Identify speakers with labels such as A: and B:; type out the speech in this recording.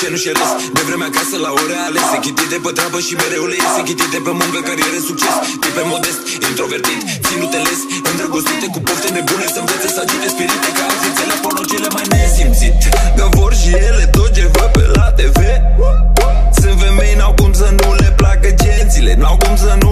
A: Ce nu ceresc De vreme acasă la ore alese Chitite pe treabă și mereu le iese Chitite pe muncă, carieră, succes. Tipe modest, introvertit, ținute les Îndrăgostite cu pofte nebune Să învețe să agite spirite Ca ființele porno cele mai nesimțite Că vor și ele tot ce văd pe la TV Sunt femei, n-au cum să nu le placă gențile N-au cum să nu